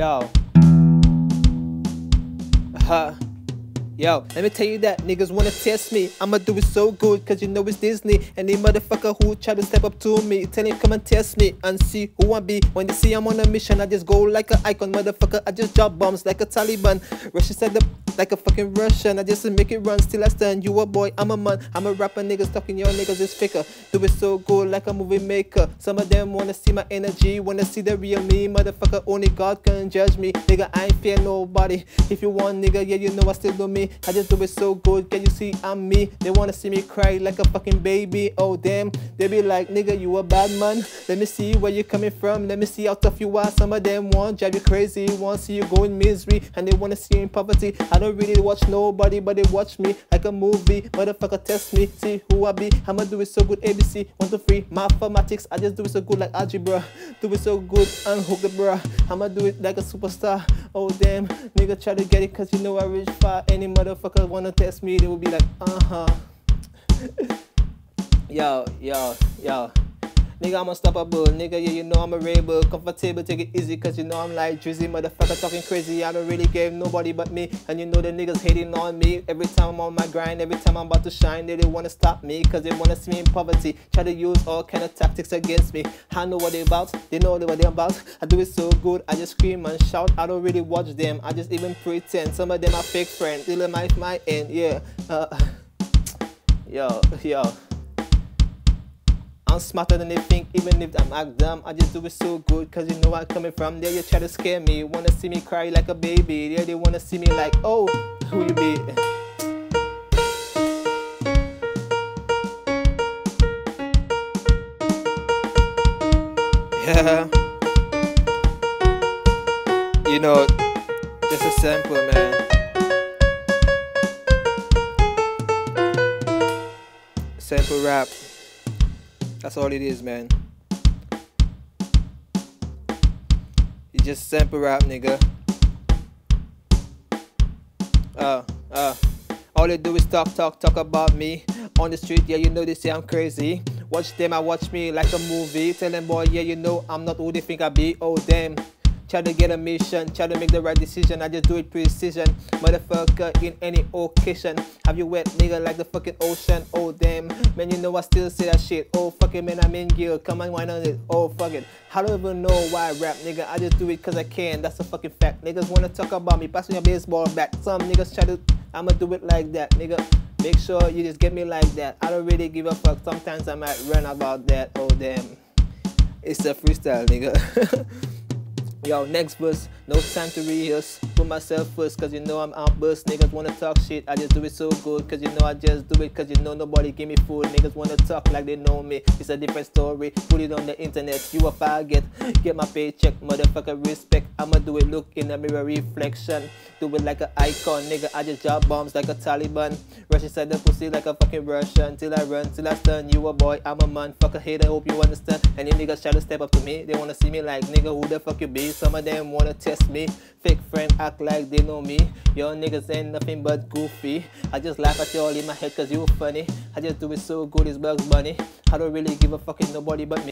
Yo. Uh, Yo, let me tell you that niggas wanna test me. I'ma do it so good, cause you know it's Disney. Any motherfucker who try to step up to me, tell him come and test me and see who I be. When they see I'm on a mission, I just go like an icon, motherfucker. I just drop bombs like a Taliban. Russian said the like a fucking Russian. I just make it run, still I stand. You a boy, I'm a man. I'm a rapper, niggas talking your niggas is faker. Do it so good like a movie maker. Some of them wanna see my energy, wanna see the real me, motherfucker. Only God can judge me, nigga. I ain't fear nobody. If you want, nigga, yeah, you know I still do me. I just do it so good. Can you see I'm me? They wanna see me cry like a fucking baby. Oh damn, they be like, nigga, you a bad man. Let me see where you coming from. Let me see how tough you are. Some of them want drive you crazy, want see you go in misery, and they wanna see you in poverty. I don't really watch nobody, but they watch me like a movie. Motherfucker, test me, see who I be. I'ma do it so good. ABC, one, two, three, mathematics. I just do it so good like algebra. Do it so good, unhook it, bruh. I'ma do it like a superstar. Oh damn, nigga, try to get it, cause you know I reach far. Any motherfucker wanna test me, they will be like, uh huh. yo, yo, yo. Nigga, I'm unstoppable. Nigga, yeah, you know I'm a rebel. Comfortable, take it easy, cause you know I'm like Drizzy, motherfucker talking crazy. I don't really care nobody but me. And you know the niggas hating on me. Every time I'm on my grind, every time I'm about to shine, they, they wanna stop me, cause they wanna see me in poverty. Try to use all kind of tactics against me. I know what they about, they know what they about. I do it so good, I just scream and shout. I don't really watch them, I just even pretend. Some of them are fake friends, till my my end, yeah. Uh, yo, yo. I'm smarter than they think, even if I'm act dumb. I just do it so good, cause you know I'm coming from there. You try to scare me, wanna see me cry like a baby. Yeah, they wanna see me like, oh, who you be? Yeah. You know, this a sample, man. Sample rap. That's all it is, man. You just sample rap, nigga. Uh, uh. All they do is talk, talk, talk about me. On the street, yeah, you know they say I'm crazy. Watch them, I watch me like a movie. Tell them, boy, yeah, you know I'm not who they think I be. Oh, damn. Try to get a mission, try to make the right decision. I just do it precision. Motherfucker, in any occasion. Have you wet nigga like the fucking ocean? Oh damn, man, you know I still say that shit. Oh fucking man, I'm in gear. Come on, why not it? Oh fuck it. I don't even know why I rap, nigga. I just do it cause I can. That's a fucking fact. Niggas wanna talk about me, passing your baseball bat. Some niggas try to, I'ma do it like that, nigga. Make sure you just get me like that. I don't really give a fuck. Sometimes I might run about that. Oh damn. It's a freestyle, nigga. Yo, next verse, no time to rehearse. Put myself first, cause you know I'm outburst. Niggas wanna talk shit, I just do it so good. Cause you know I just do it, cause you know nobody give me food. Niggas wanna talk like they know me. It's a different story. Put it on the internet, you a faggot. Get my paycheck, motherfucker, respect. I'ma do it, look in the mirror reflection. Do it like an icon, nigga. I just drop bombs like a Taliban. Rush inside the pussy like a fucking Russian. Until I run, till I stun. You a boy, I'm a man. Fuck a hater, hope you understand. Any niggas try to step up to me, they wanna see me like, nigga, who the fuck you be? Some of them wanna test me. Fake friend act like they know me. Your niggas ain't nothing but goofy. I just laugh at you all in my head cause you funny. I just do it so good, it's Bugs Bunny. I don't really give a fucking nobody but me.